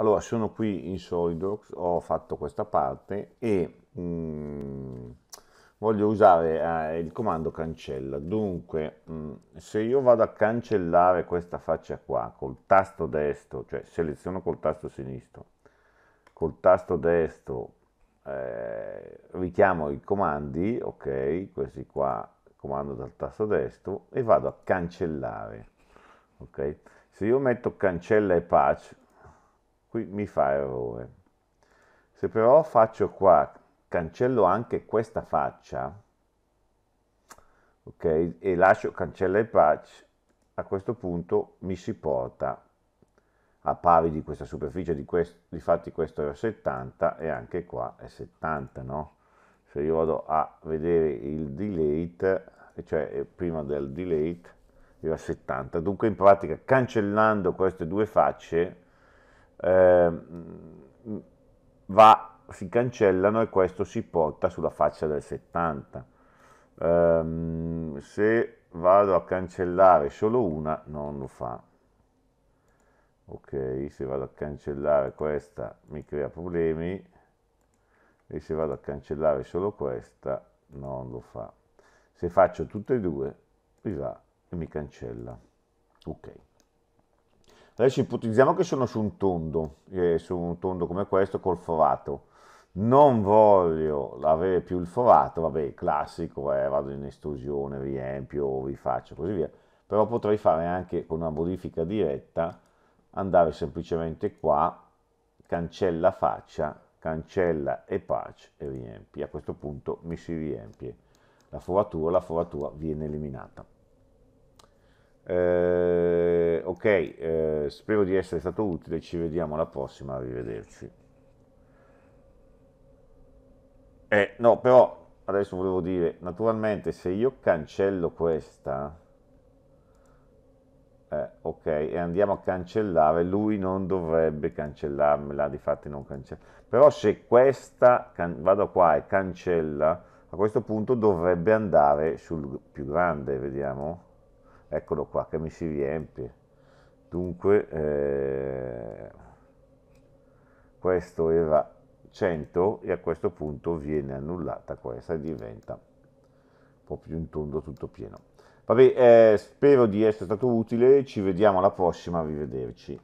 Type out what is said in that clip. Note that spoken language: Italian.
allora sono qui in SolidWorks, ho fatto questa parte e mm, voglio usare eh, il comando cancella. Dunque, mh, mm, se io vado a cancellare questa faccia qua col tasto destro, cioè seleziono col tasto sinistro, col tasto destro eh, richiamo i comandi, ok, questi qua, comando dal tasto destro, e vado a cancellare, ok. Se io metto cancella e patch, qui mi fa errore. Se però faccio qua cancello anche questa faccia, ok, e lascio cancella e patch, a questo punto mi si porta a pari di questa superficie, di questo, difatti questo era 70 e anche qua è 70, no? Se io vado a vedere il delete, cioè prima del delete, era 70, dunque in pratica cancellando queste due facce eh, va si cancellano e questo si porta sulla faccia del 70. Um, se vado a cancellare solo una non lo fa. Ok, se vado a cancellare questa mi crea problemi e se vado a cancellare solo questa non lo fa. Se faccio tutte e due mi va e mi cancella. Ok. Adesso ipotizziamo che sono su un tondo, eh, su un tondo come questo col forato non voglio avere più il forato, vabbè, classico, eh, vado in estrusione, riempio, rifaccio, così via, però potrei fare anche con una modifica diretta, andare semplicemente qua, cancella faccia, cancella e patch e riempi, a questo punto mi si riempie la foratura, la foratura viene eliminata. Eh, ok, eh, spero di essere stato utile, ci vediamo alla prossima, arrivederci. Eh, no, però adesso volevo dire, naturalmente se io cancello questa, eh, ok, e andiamo a cancellare, lui non dovrebbe cancellarmela, di fatti non cancella. Però se questa, vado qua e cancella, a questo punto dovrebbe andare sul più grande, vediamo. Eccolo qua che mi si riempie. Dunque, eh, questo era 100 e a questo punto viene annullata questa e diventa un po' più in tondo tutto pieno. Vabbè, eh, spero di essere stato utile, ci vediamo alla prossima, arrivederci.